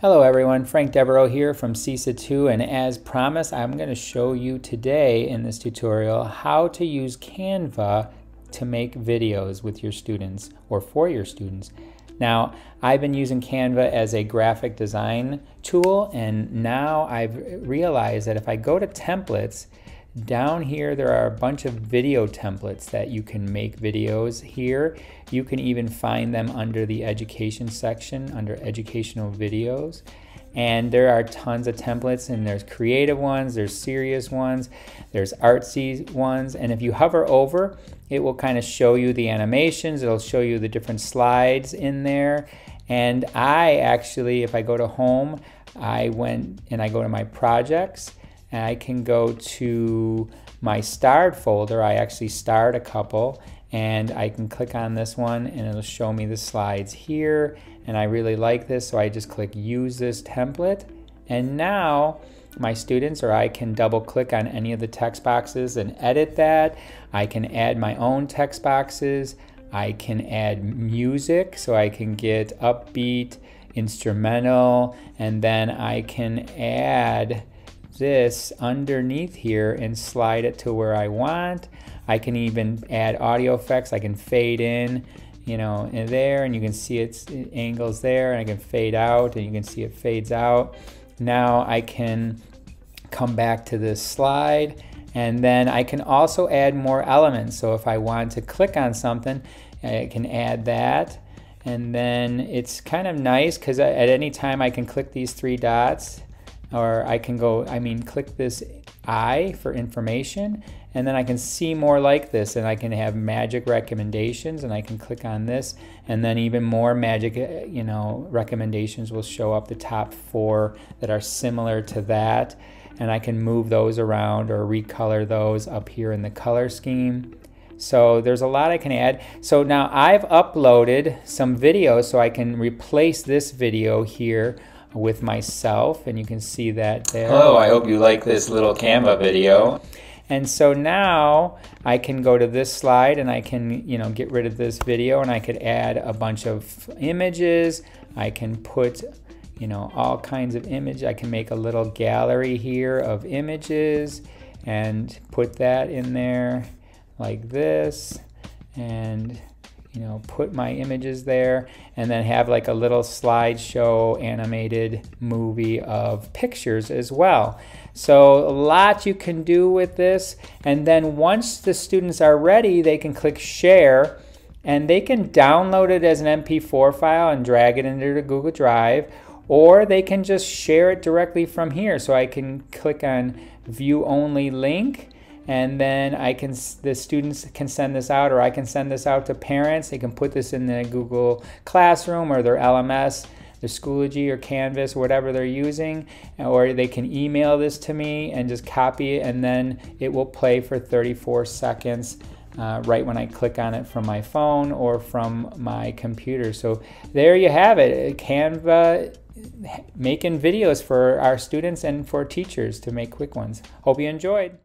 Hello everyone, Frank Devereaux here from CESA2 and as promised I'm going to show you today in this tutorial how to use Canva to make videos with your students or for your students. Now I've been using Canva as a graphic design tool and now I've realized that if I go to templates down here, there are a bunch of video templates that you can make videos here. You can even find them under the education section, under educational videos. And there are tons of templates and there's creative ones, there's serious ones, there's artsy ones. And if you hover over, it will kind of show you the animations. It'll show you the different slides in there. And I actually, if I go to home, I went and I go to my projects and I can go to my starred folder. I actually starred a couple and I can click on this one and it'll show me the slides here and I really like this so I just click use this template and now my students or I can double click on any of the text boxes and edit that. I can add my own text boxes. I can add music so I can get upbeat, instrumental, and then I can add this underneath here and slide it to where I want. I can even add audio effects. I can fade in, you know, in there and you can see its angles there and I can fade out and you can see it fades out. Now I can come back to this slide and then I can also add more elements. So if I want to click on something, I can add that. And then it's kind of nice because at any time I can click these three dots or I can go, I mean, click this I for information, and then I can see more like this, and I can have magic recommendations, and I can click on this, and then even more magic, uh, you know, recommendations will show up the top four that are similar to that, and I can move those around or recolor those up here in the color scheme. So there's a lot I can add. So now I've uploaded some videos so I can replace this video here with myself and you can see that there. Hello, I hope you like this little Canva video. And so now I can go to this slide and I can, you know, get rid of this video and I could add a bunch of images. I can put, you know, all kinds of images. I can make a little gallery here of images and put that in there like this. And you know, put my images there and then have like a little slideshow animated movie of pictures as well. So a lot you can do with this. And then once the students are ready, they can click share and they can download it as an MP4 file and drag it into the Google Drive or they can just share it directly from here. So I can click on view only link and then I can the students can send this out or I can send this out to parents. They can put this in the Google Classroom or their LMS, their Schoology or Canvas, whatever they're using, or they can email this to me and just copy it and then it will play for 34 seconds. Uh, right when I click on it from my phone or from my computer. So there you have it, Canva making videos for our students and for teachers to make quick ones. Hope you enjoyed.